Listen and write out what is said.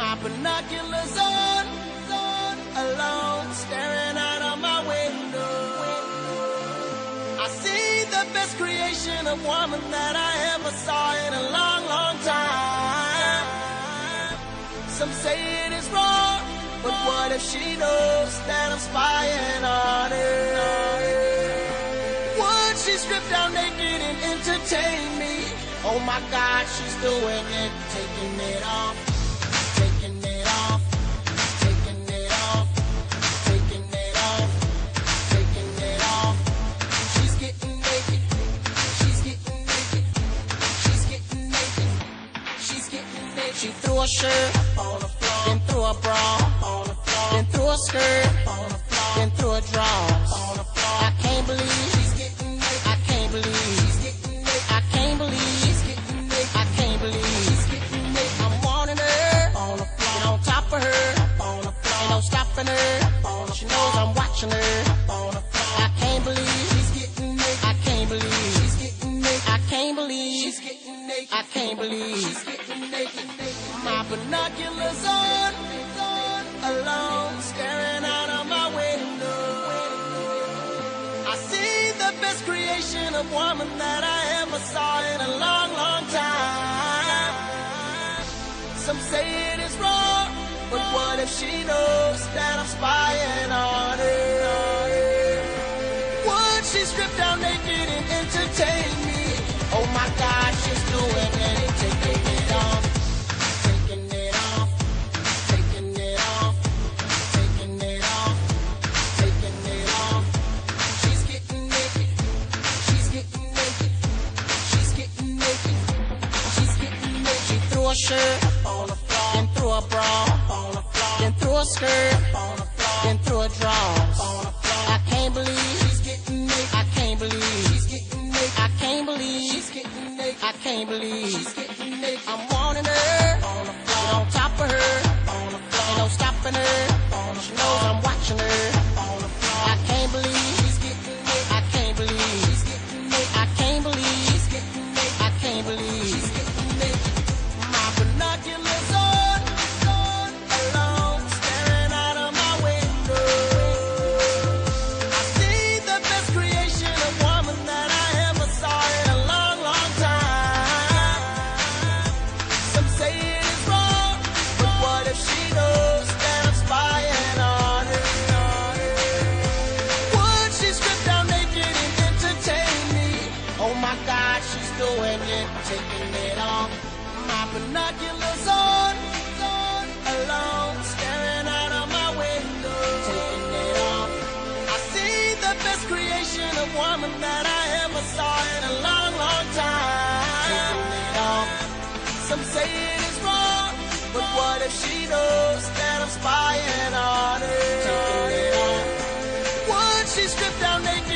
my binoculars on, on, alone, staring out of my window. I see the best creation of woman that I ever saw in a long, long time. Some say it is wrong, but what if she knows that I'm spying on her? Would she strip down naked and entertain me? Oh my God, she's doing it, taking it off, She threw a shirt on the floor, then threw a bra on the floor, then threw a skirt on the floor, then threw a drawers on the floor. I can't believe she's getting. I can't believe she's getting. I can't believe she's getting. I can't believe she's getting. I'm wanting her on the floor, on top of her. Ain't no stopping her. She knows I'm watching her. I can't believe she's getting. I can't believe she's getting. I can't believe she's getting. I can't believe she's. My binoculars on, on, alone, staring out of my window. I see the best creation of woman that I ever saw in a long, long time. Some say it is wrong, but what if she knows that I'm spying on her? Would she strip down naked and entertain A shirt then threw a bra then threw a skirt then threw a drawers. I can't believe she's getting naked. I can't believe she's getting naked. I can't believe she's getting naked. I can't believe she's getting naked. I'm wanting her on top of her. Ain't no stopping her. Binoculars on, on, alone, staring out of my window, taking it off. I see the best creation of woman that I ever saw in a long, long time. Taking it off. Some say it is wrong, but what if she knows that I'm spying on her? Taking it off. Would she strip down naked